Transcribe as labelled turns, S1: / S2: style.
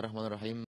S1: Bismillahirrahmanirrahim.